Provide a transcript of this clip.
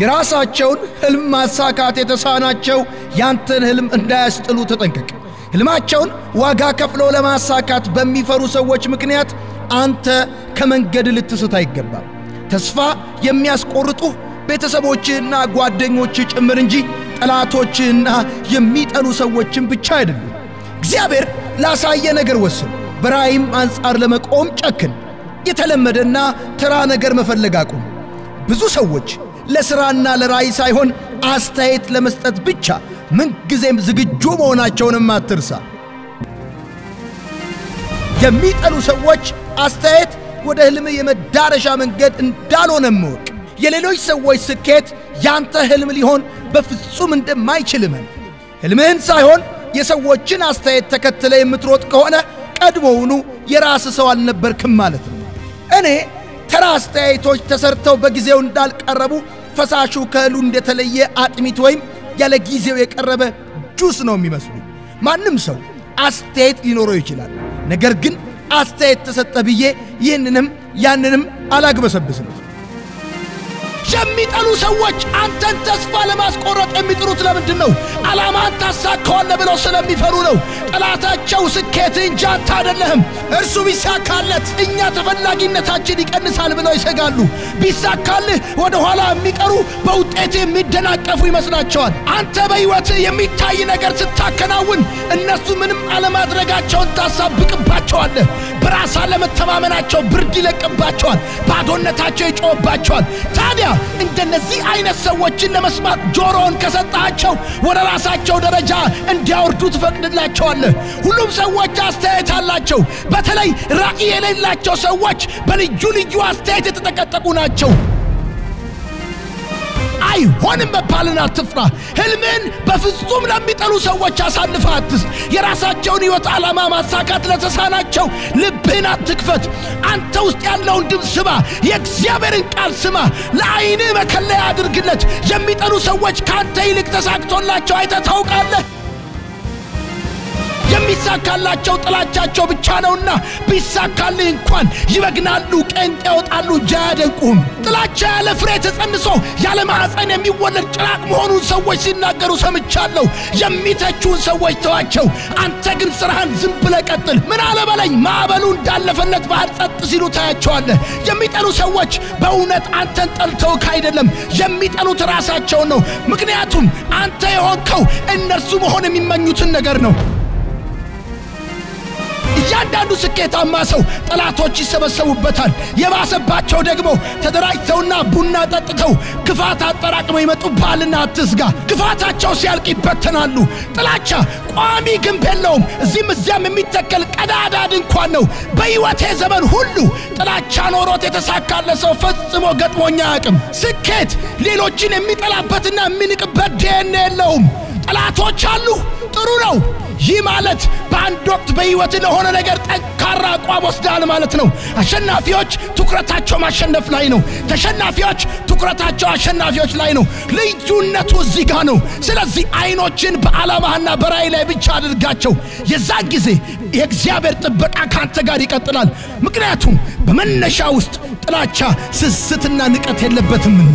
የራሳቸውን ሕልም ማሳካት የተሳናቸው ያንተን ሕልም እንዳያስጥሉ ተጠንቀቅ። ሕልማቸውን ዋጋ ከፍለው ለማሳካት በሚፈሩ ሰዎች ምክንያት አንተ ከመንገድ ልትስት አይገባም። ተስፋ የሚያስቆርጡህ ቤተሰቦችህና ጓደኞችህ ጭምር እንጂ ጠላቶችህና የሚጠሉ ሰዎችን ብቻ አይደሉም። እግዚአብሔር ላሳየ ነገር ወስን። በራእይም አንጻር ለመቆም ጨክን። የተለመደና ተራ ነገር መፈለግ አቁም። ብዙ ሰዎች ለሥራና ለራእይ ሳይሆን አስተያየት ለመስጠት ብቻ ምንጊዜም ዝግጁ መሆናቸውንም አትርሳ። የሚጠሉ ሰዎች አስተያየት ወደ ሕልም የመዳረሻ መንገድ እንዳልሆነ እወቅ። የሌሎች ሰዎች ስኬት ያንተ ሕልም ሊሆን በፍጹም እንደማይችል እመን። ሳይሆን የሰዎችን አስተያየት ተከትለ የምትሮጥ ከሆነ ቀድሞውኑ የራስ ሰው አልነበርክም ማለት ነው። እኔ ተራ አስተያየቶች ተሰርተው በጊዜው እንዳልቀረቡ ፈሳሹ ከእህሉ እንደተለየ አጥሚት ወይም ያለ ጊዜው የቀረበ ጁስ ነው የሚመስሉ። ማንም ሰው አስተያየት ሊኖረው ይችላል። ነገር ግን አስተያየት ተሰጠ ብዬ ይህንንም ያንንም አላግበሰብስም። የሚጠሉ ሰዎች አንተን ተስፋ ለማስቆረጥ የሚጥሩት ለምንድን ነው? ዓላማን ታሳካዋለህ ብለው ስለሚፈሩ ነው። ጠላታቸው ስኬት እንጂ አንተ አይደለህም። እርሱ ቢሳካለት እኛ ተፈላጊነታችን ይቀንሳል ብለው ይሰጋሉ። ቢሳካልህ ወደ ኋላ የሚቀሩ በውጤት የሚደናቀፉ ይመስላቸዋል። አንተ በሕይወትህ የሚታይ ነገር ስታከናውን እነሱ ምንም አለማድረጋቸውን ታሳብቅባቸዋለህ። በራስ አለመተማመናቸው ብርድ ይለቅባቸዋል። ባዶነታቸው ይጮህባቸዋል። ታዲያ እንደነዚህ አይነት ሰዎችን ለመስማት ጆሮውን ከሰጣቸው ወደ ራሳቸው ደረጃ እንዲያወርዱ ትፈቅድላቸዋለህ። ሁሉም ሰዎች አስተያየት አላቸው። በተለይ ራዕይ የሌላቸው ሰዎች በልዩ ልዩ አስተያየት የተጠቀጠቁ ናቸው። አይሆንም መባልን አትፍራ። ሕልምን በፍጹም ለሚጠሉ ሰዎች አሳልፈ አትስጥ። የራሳቸውን ሕይወት ዓላማ ማሳካት ለተሳናቸው ልብህን አትክፈት። አንተ ውስጥ ያለውን ድምፅ ስማ። የእግዚአብሔርን ቃል ስማ። ለዐይንህ መከለያ አድርግለት። የሚጠሉ ሰዎች ከአንተ ይልቅ ተሳክቶላቸው አይተህ ታውቃለህ? የሚሳካላቸው ጥላቻቸው ብቻ ነውና ቢሳካልህ እንኳን ይበግናሉ፣ ቄንጥ ያወጣሉ እንጂ አያደንቁህም። ጥላቻ ያለ ፍሬ ተጸንሶ ያለ ማዕፀን የሚወለድ ጭራቅ መሆኑን ሰዎች ሲናገሩ ሰምቻለሁ። የሚተቹን ሰዎች ተዋቸው፣ አንተ ግን ስራህን ዝም ብለህ ቀጥል። ምን አለ በለኝ። ማዕበሉ እንዳለፈለት ባህር ጸጥ ሲሉ ታያቸዋለህ። የሚጠሉ ሰዎች በእውነት አንተን ጠልተውክ አይደለም፣ የሚጠሉት ራሳቸውን ነው። ምክንያቱም አንተ የሆንከው እነርሱ መሆን የሚመኙትን ነገር ነው። እያንዳንዱ ስኬታማ ሰው ጠላቶች ይሰበሰቡበታል። የባሰባቸው ደግሞ ተደራጅተውና ቡና ጠጥተው ክፋት አጠራቅመው ይመጡብሃልና አትስጋ። ክፋታቸው ሲያልቅ ይበተናሉ። ጥላቻ ቋሚ ግንብ የለውም። እዚህም እዚያም የሚተከል ቀዳዳ ድንኳን ነው። በሕይወቴ ዘመን ሁሉ ጥላቻ ኖሮት የተሳካለት ሰው ፈጽሞ ገጥሞኝ አያውቅም። ስኬት ሌሎችን የሚጠላበትና የሚንቅበት ዲኤንኤ የለውም። ጠላቶች አሉ፣ ጥሩ ነው። ይህ ማለት በአንድ ወቅት በሕይወት ለሆነ ነገር ጠንካራ አቋም ወስደሃል ማለት ነው። አሸናፊዎች ትኩረታቸው ማሸነፍ ላይ ነው። ተሸናፊዎች ትኩረታቸው አሸናፊዎች ላይ ነው። ልዩነቱ እዚህ ጋር ነው። ስለዚህ አይኖችን በዓላማህና በራእይ ላይ ብቻ አድርጋቸው። የዛን ጊዜ የእግዚአብሔር ጥበቃ ካንተ ጋር ይቀጥላል። ምክንያቱም በመነሻ ውስጥ ጥላቻ፣ ስስትና ንቀት የለበትምና።